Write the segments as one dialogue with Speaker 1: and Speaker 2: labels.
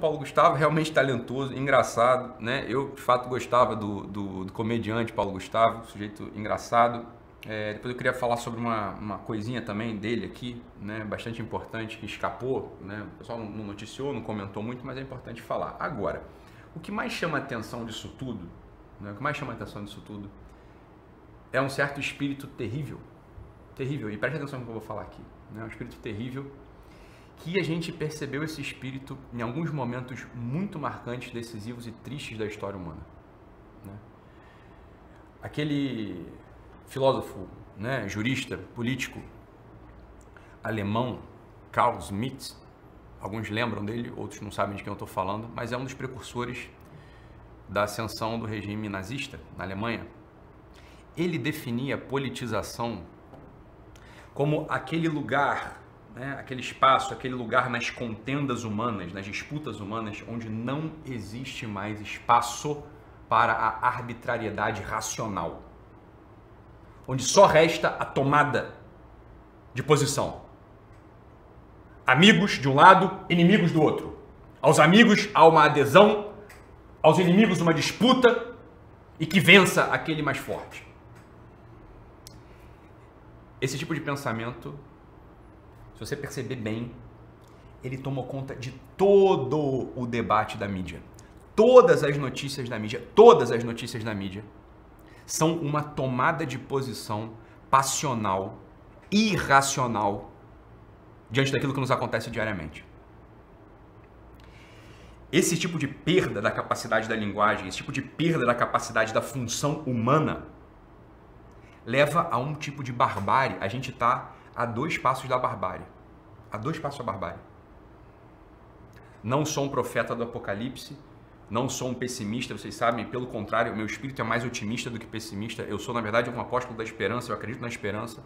Speaker 1: Paulo Gustavo, realmente talentoso, engraçado, né? Eu, de fato, gostava do, do, do comediante Paulo Gustavo, sujeito engraçado. É, depois eu queria falar sobre uma, uma coisinha também dele aqui, né? Bastante importante, que escapou, né? O pessoal não noticiou, não comentou muito, mas é importante falar. Agora, o que mais chama a atenção disso tudo, né? o que mais chama a atenção disso tudo, é um certo espírito terrível, terrível, e preste atenção no que eu vou falar aqui, né? um espírito terrível que a gente percebeu esse espírito em alguns momentos muito marcantes, decisivos e tristes da história humana. Né? Aquele filósofo, né, jurista, político alemão, Carl Schmitt, alguns lembram dele, outros não sabem de quem eu estou falando, mas é um dos precursores da ascensão do regime nazista na Alemanha. Ele definia a politização como aquele lugar né, aquele espaço, aquele lugar nas contendas humanas, nas disputas humanas, onde não existe mais espaço para a arbitrariedade racional. Onde só resta a tomada de posição. Amigos de um lado, inimigos do outro. Aos amigos há uma adesão, aos inimigos uma disputa e que vença aquele mais forte. Esse tipo de pensamento se você perceber bem, ele tomou conta de todo o debate da mídia. Todas as notícias da mídia, todas as notícias da mídia são uma tomada de posição passional, irracional diante daquilo que nos acontece diariamente. Esse tipo de perda da capacidade da linguagem, esse tipo de perda da capacidade da função humana, leva a um tipo de barbárie. A gente está a dois passos da barbárie. A dois passos da barbárie. Não sou um profeta do Apocalipse, não sou um pessimista, vocês sabem, pelo contrário, meu espírito é mais otimista do que pessimista. Eu sou, na verdade, um apóstolo da esperança, eu acredito na esperança.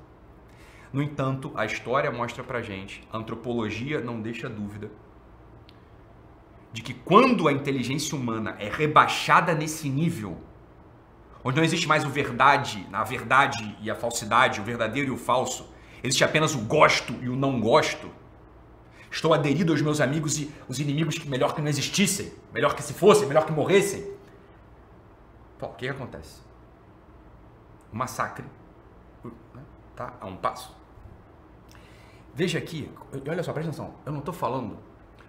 Speaker 1: No entanto, a história mostra pra gente, a antropologia não deixa dúvida, de que quando a inteligência humana é rebaixada nesse nível, onde não existe mais o verdade, a verdade e a falsidade, o verdadeiro e o falso, Existe apenas o gosto e o não gosto. Estou aderido aos meus amigos e os inimigos que melhor que não existissem, melhor que se fossem, melhor que morressem. Bom, o que, que acontece? O massacre né, tá a um passo. Veja aqui, olha só, presta atenção. Eu não estou falando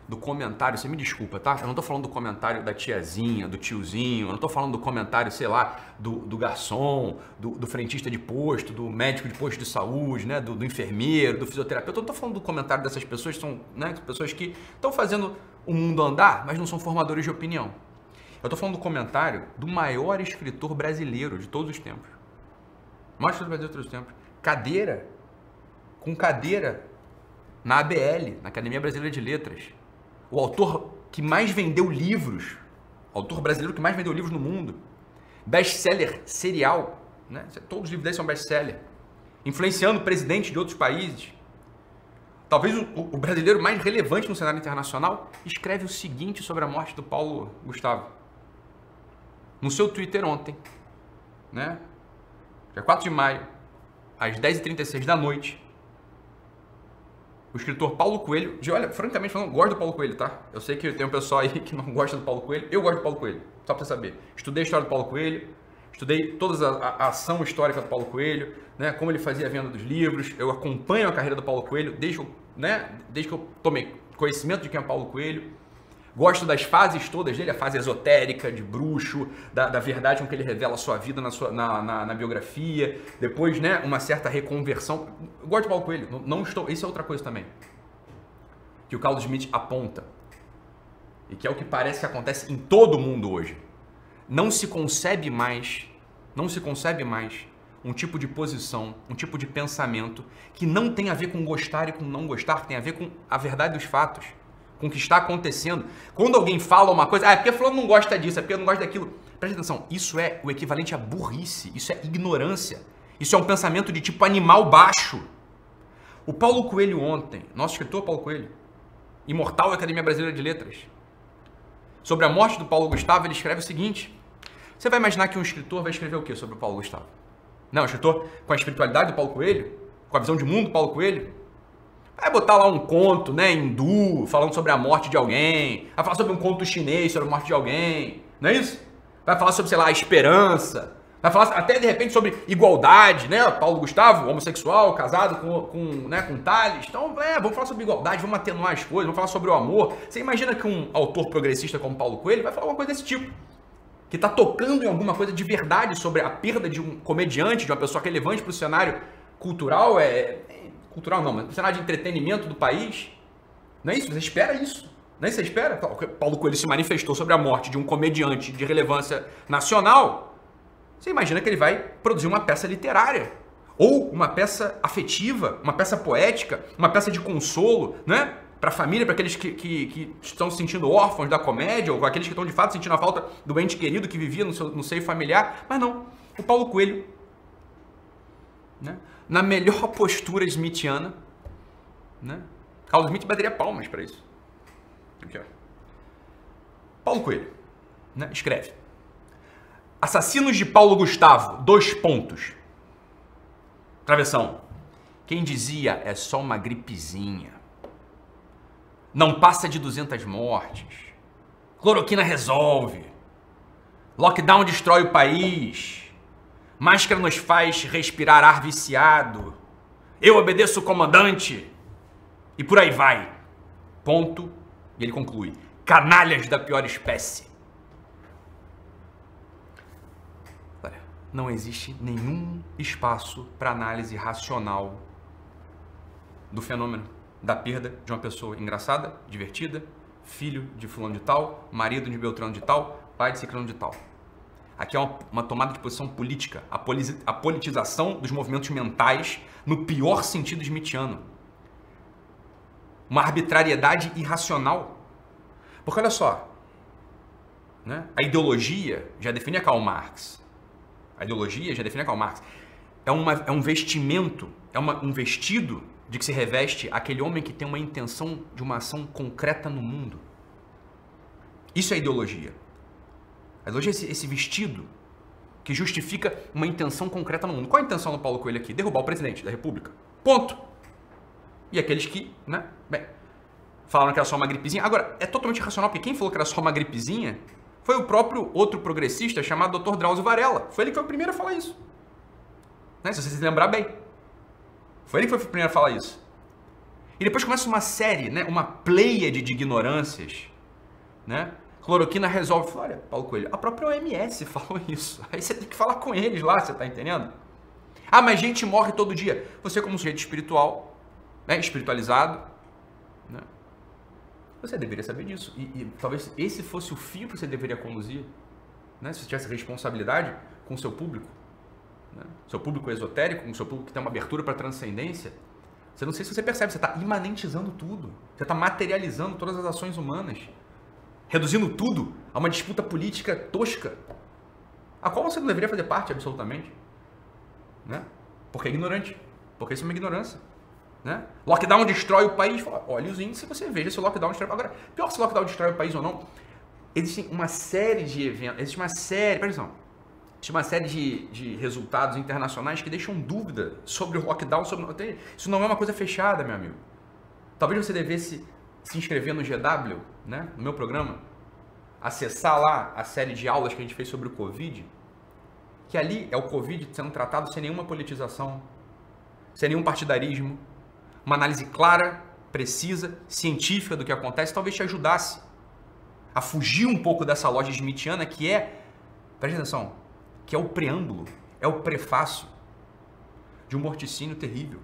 Speaker 1: do comentário, você me desculpa, tá? Eu não estou falando do comentário da tiazinha, do tiozinho, eu não estou falando do comentário, sei lá, do, do garçom, do, do, frentista de posto, do médico de posto de saúde, né? do, do enfermeiro, do fisioterapeuta. Eu não estou falando do comentário dessas pessoas, são né? pessoas que estão fazendo o mundo andar, mas não são formadores de opinião. Eu estou falando do comentário do maior escritor brasileiro de todos os tempos. Maior escritor brasileiro de todos os tempos. Cadeira, com cadeira na ABL, na Academia Brasileira de Letras o autor que mais vendeu livros, autor brasileiro que mais vendeu livros no mundo, best-seller serial, né? todos os livros dele são best-seller, influenciando presidentes de outros países. Talvez o, o, brasileiro mais relevante no cenário internacional escreve o seguinte sobre a morte do Paulo Gustavo. No seu Twitter ontem, né? dia 4 de maio, às 10h36 da noite, o escritor Paulo Coelho, de olha, francamente falando, gosto do Paulo Coelho, tá? Eu sei que tem um pessoal aí que não gosta do Paulo Coelho, eu gosto do Paulo Coelho, só pra você saber. Estudei a história do Paulo Coelho, estudei toda a, a, ação histórica do Paulo Coelho, né, como ele fazia a venda dos livros, eu acompanho a carreira do Paulo Coelho desde, né, desde que eu tomei conhecimento de quem é Paulo Coelho. Gosto das fases todas dele, a fase esotérica, de bruxo, da, da verdade com que ele revela a sua vida na, sua, na, na, na, biografia. Depois, né, uma certa reconversão. Eu gosto de Paulo Coelho, não, não estou. Isso é outra coisa também. Que o Carlos Smith aponta. E que é o que parece que acontece em todo mundo hoje. Não se concebe mais, não se concebe mais um tipo de posição, um tipo de pensamento que não tem a ver com gostar e com não gostar, tem a ver com a verdade dos fatos com o que está acontecendo. Quando alguém fala uma coisa, ah, é porque fulano não gosta disso, é porque não gosta daquilo. Presta atenção, isso é o equivalente a burrice, isso é ignorância. Isso é um pensamento de tipo animal baixo. O Paulo Coelho ontem, nosso escritor Paulo Coelho, imortal da Academia Brasileira de Letras, sobre a morte do Paulo Gustavo, ele escreve o seguinte: Você vai imaginar que um escritor vai escrever o que sobre o Paulo Gustavo? Não, um escritor com a espiritualidade do Paulo Coelho, com a visão de mundo do Paulo Coelho, Vai botar lá um conto, né, hindu, falando sobre a morte de alguém. Vai falar sobre um conto chinês sobre a morte de alguém. Não é isso? Vai falar sobre, sei lá, a esperança. Vai falar até de repente sobre igualdade, né? Paulo Gustavo, homossexual, casado com, com, né, com Thales. Então, é, vamos falar sobre igualdade, vamos atenuar as coisas, vamos falar sobre o amor. Você imagina que um autor progressista como Paulo Coelho vai falar uma coisa desse tipo? Que está tocando em alguma coisa de verdade sobre a perda de um comediante, de uma pessoa relevante para o cenário cultural, é, cultural não, mas no cenário de entretenimento do país. Não é isso? Você espera isso. Não é isso? Você espera? Paulo Coelho se manifestou sobre a morte de um comediante de relevância nacional. Você imagina que ele vai produzir uma peça literária. Ou uma peça afetiva, uma peça poética, uma peça de consolo, né? Para a família, para aqueles que, que, que, estão se sentindo órfãos da comédia, ou aqueles que estão de fato sentindo a falta do ente querido que vivia no, seu, no seio familiar. Mas não. O Paulo Coelho, né? Na melhor postura smithiana, né? Carlos Smith bateria palmas para isso. Aqui, ó. Paulo Coelho, né? escreve. Assassinos de Paulo Gustavo, dois pontos. Travessão. Quem dizia é só uma gripezinha. Não passa de 200 mortes. Cloroquina resolve. Lockdown destrói o país. Máscara nos faz respirar ar viciado. Eu obedeço o comandante. E por aí vai. Ponto. E ele conclui: canalhas da pior espécie. Olha, não existe nenhum espaço para análise racional do fenômeno da perda de uma pessoa engraçada, divertida, filho de fulano de tal, marido de Beltrano de tal, pai de ciclano de tal. Aqui é uma, uma tomada de posição política, a, a politização dos movimentos mentais no pior sentido smithiano. Uma arbitrariedade irracional. Porque olha só, né? a ideologia já definia Karl Marx. A ideologia já definia Karl Marx. É, uma, é um vestimento, é uma, um vestido de que se reveste aquele homem que tem uma intenção de uma ação concreta no mundo. Isso é ideologia. Mas hoje esse, esse vestido que justifica uma intenção concreta no mundo. Qual a intenção do Paulo Coelho aqui? Derrubar o presidente da República. Ponto. E aqueles que, né, bem, falaram que era só uma gripezinha. Agora, é totalmente irracional, porque quem falou que era só uma gripezinha foi o próprio outro progressista chamado Dr. Drauzio Varela. Foi ele que foi o primeiro a falar isso. Né? Se você se lembrar bem. Foi ele que foi o primeiro a falar isso. E depois começa uma série, né, uma pleiade de ignorâncias, né? Cloroquina resolve. Olha, Paulo Coelho, a própria OMS falou isso. Aí você tem que falar com eles lá, você tá entendendo? Ah, mas gente morre todo dia. Você, como sujeito espiritual, né, espiritualizado, né, você deveria saber disso. E, e, talvez esse fosse o fio que você deveria conduzir. Né, se você tivesse responsabilidade com o seu público. Né, seu público esotérico, com seu público que tem uma abertura para transcendência. Você não sei se você percebe, você está imanentizando tudo. Você está materializando todas as ações humanas reduzindo tudo a uma disputa política tosca, a qual você não deveria fazer parte absolutamente, né? Porque é ignorante, porque isso é uma ignorância, né? Lockdown destrói o país, olha os índices, você veja se o lockdown destrói. Agora, pior se o lockdown destrói o país ou não, existe uma série de eventos, existe uma série, presta existe uma série de, de resultados internacionais que deixam dúvida sobre o lockdown, sobre isso não é uma coisa fechada, meu amigo. Talvez você devesse se inscrever no GW, né, no meu programa, acessar lá a série de aulas que a gente fez sobre o Covid, que ali é o Covid sendo tratado sem nenhuma politização, sem nenhum partidarismo, uma análise clara, precisa, científica do que acontece, talvez te ajudasse a fugir um pouco dessa loja smithiana que é, preste atenção, que é o preâmbulo, é o prefácio de um morticínio terrível.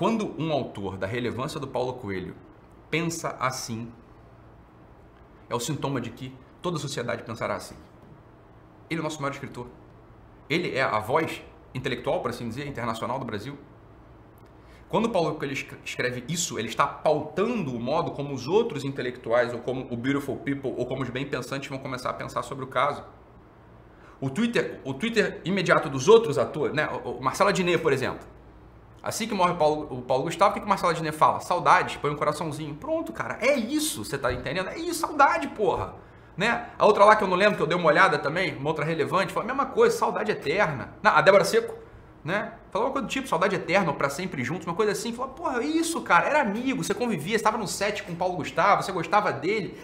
Speaker 1: Quando um autor da relevância do Paulo Coelho pensa assim, é o sintoma de que toda a sociedade pensará assim. Ele é o nosso maior escritor. Ele é a voz intelectual, por assim dizer, internacional do Brasil. Quando o Paulo Coelho escreve isso, ele está pautando o modo como os outros intelectuais, ou como o Beautiful People, ou como os bem-pensantes vão começar a pensar sobre o caso. O Twitter, o Twitter imediato dos outros atores, né? o Marcelo Adnet, por exemplo, Assim que morre o Paulo, o Paulo Gustavo, o que, que o Marcelo Adnet fala? Saudade, põe um coraçãozinho. Pronto, cara, é isso, você tá entendendo? É isso, saudade, porra. Né? A outra lá que eu não lembro, que eu dei uma olhada também, uma outra relevante, fala a mesma coisa, saudade eterna. Não, a Débora Seco, né? Falou uma coisa do tipo, saudade eterna, para sempre juntos, uma coisa assim. Falou, porra, isso, cara, era amigo, você convivia, estava no set com o Paulo Gustavo, você gostava dele.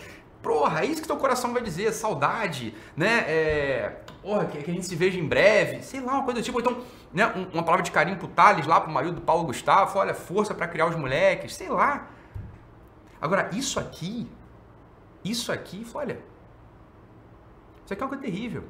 Speaker 1: Porra, é isso que teu coração vai dizer, saudade, né? É, porra, que, que, a gente se veja em breve, sei lá, uma coisa do tipo. Então, né, uma palavra de carinho pro Thales lá, pro marido do Paulo Gustavo, olha, força para criar os moleques, sei lá. Agora, isso aqui, isso aqui, olha, isso aqui é coisa terrível.